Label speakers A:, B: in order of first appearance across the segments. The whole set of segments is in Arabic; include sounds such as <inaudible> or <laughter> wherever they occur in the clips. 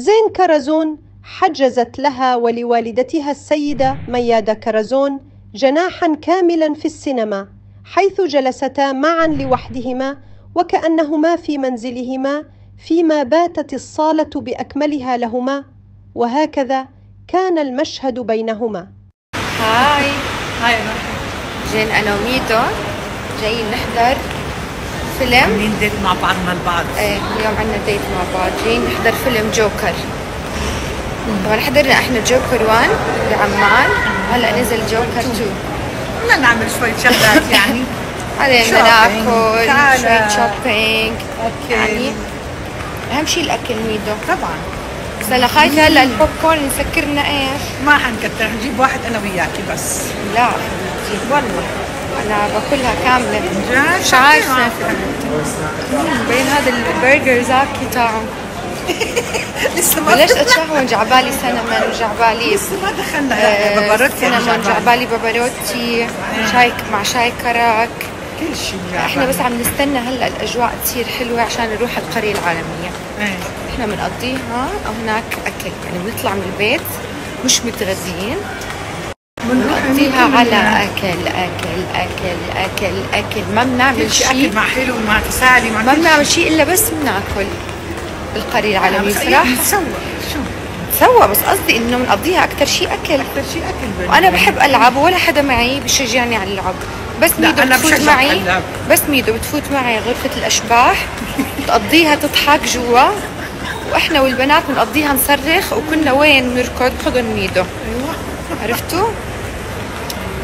A: زين كرزون حجزت لها ولوالدتها السيدة ميادة كرزون جناحا كاملا في السينما حيث جلستا معا لوحدهما وكأنهما في منزلهما فيما باتت الصالة بأكملها لهما وهكذا كان المشهد بينهما.
B: hi
C: hi
B: جين أنا وميدو جايين نحضر. فيلم
C: عاملين date مع بعضنا البعض
B: إيه اليوم عندنا date مع بعض. جايين نحضر فيلم جوكر. طبعا حضرنا إحنا جوكر 1 بعمان هلأ نزل جوكر 2
C: بدنا نعمل شوية شغلات يعني. <laughs> Shopping.
B: ناكل. شوية shopping
C: okay
B: يعني أهم شيء الأكل ميدو
C: طبعا.
B: بس أنا خايفه هلأ البوب كورن يسكرنا إيش؟
C: ما حنكتر حنجيب واحد أنا وياكي بس.
B: لا حبيبتي.
C: والله.
B: أنا باكلها
C: كاملة؟
B: مش
C: حبيبتي.
B: بين هذا البرجر زاكي طعم
C: لسه ما
B: بلشت اتشهون جعبالي سينمون وجعبالي
C: لسه ما دخلنا.
B: آه،
C: ببرد
B: سينمون جعبالي. باباروتي شاي مع شاي كرك
C: كل شيء
B: إحنا بس عم نستنى هلأ الأجواء تصير حلوة عشان نروح القرية العالمية.
C: إيه.
B: إحنا بنقضيها هناك أكل يعني بنطلع من البيت مش متغدين بنقضيها على أكل أكل أكل أكل أكل. ما بنعمل
C: شيء. أكل مع حلو مع تسالي
B: ما بنعمل شيء إلا بس بناكل العالميه
C: شيء.
B: صراحة.
C: نتسوى شو؟
B: سوا بس قصدي إنه بنقضيها أكثر شيء أكل.
C: أكثر شيء أكل بال-
B: وأنا بحب ألعب ولا حدا معي بشجعني على اللعب. بس ميدو بتفوت
C: على
B: معي.
C: اللعب.
B: بس ميدو بتفوت معي غرفة الأشباح. بتقضيها تضحك جوا. وإحنا والبنات بنقضيها نصرخ. وكنا وين نركض؟ حضن ميدو
C: أيوه.
B: عرفتوا؟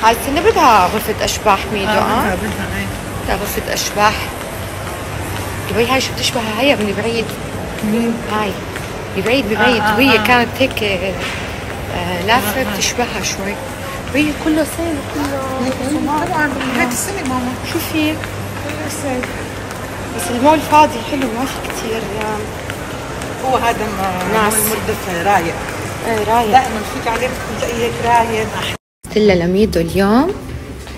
B: هاي السنة بدها غرفة أشباح ميدو
C: آه
B: آه؟
C: بدها بدها
B: غرفة أشباح. دبي هاي شو بتشبهها هي من بعيد؟ هاي ببعيد ببعيد
C: آه، آه،
B: وهي
C: آه.
B: كانت هيك آه لافة بتشبهها شوي. وهي كله سيل كله
C: طبعا هيك السنة ماما.
B: شو في؟ بس المول فاضي حلو ما في كثير يعني
C: هو هذا
B: ناس.
C: المردف رايق.
B: إيه رايق.
C: دائما فيك عليه بتلاقيه هيك رايق.
B: قلت لميدو اليوم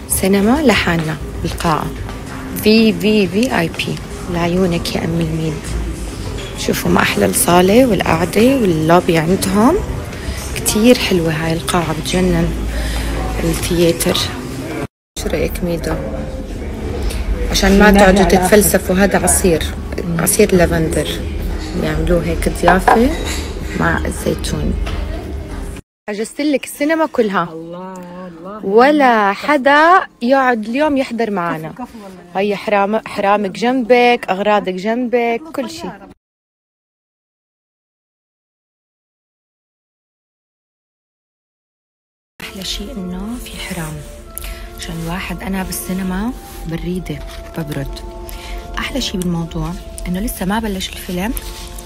B: سينما لحالنا بالقاعة في في VIP لعيونك يا أمي المين شوفوا ما أحلى الصالة والقعدة واللوبي عندهم. كتير حلوة هاي القاعة بتجنن ال theater. شو رأيك ميدو؟ عشان ما تقعدوا تتفلسفوا هذا عصير عصير لافندر. بيعملوه هيك ضيافة مع الزيتون. حجزت لك السينما كلها.
C: الله الله.
B: ولا حدا يقعد اليوم يحضر معنا. هي حرام حرامك جنبك أغراضك جنبك كل شيء. أحلى شيء إنه في حرام. عشان الواحد أنا بالسينما بريدة ببرد. أحلى شيء بالموضوع إنه لسه ما بلش الفيلم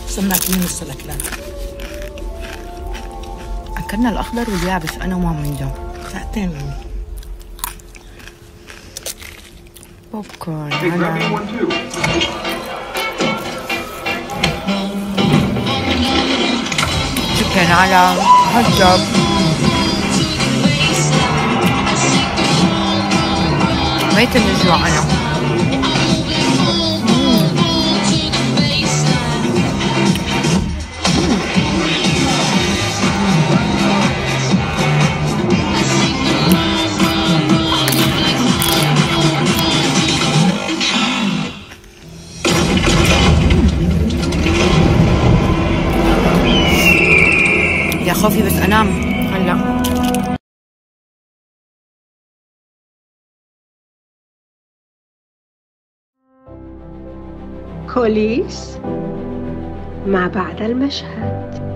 C: صرنا اكلين نص الاكلات
B: اكلنا الاخضر واليابس أنا وماما مندو
C: ساعتين ماما
B: بوب كورن
D: me
B: على. تشيكن هوت دوغ ميت من الجوع أنا خوفي بس أنام. هلا.
A: كوليس مع بعد المشهد